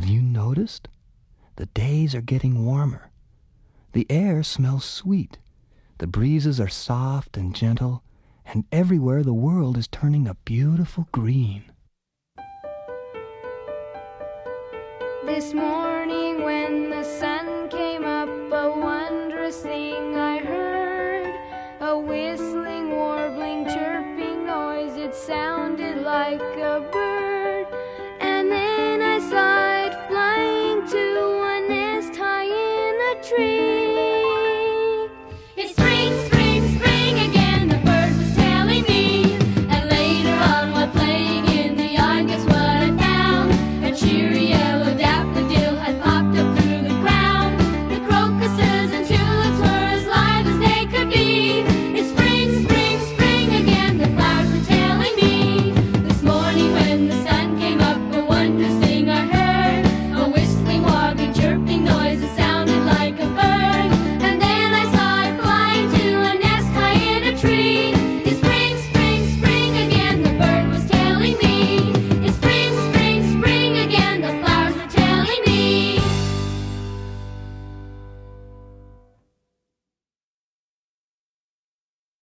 Have you noticed? The days are getting warmer. The air smells sweet. The breezes are soft and gentle, and everywhere the world is turning a beautiful green. This morning, when the sun came up, a wondrous thing I heard a whistling, warbling, chirping noise. It sounded like a bird. Mary.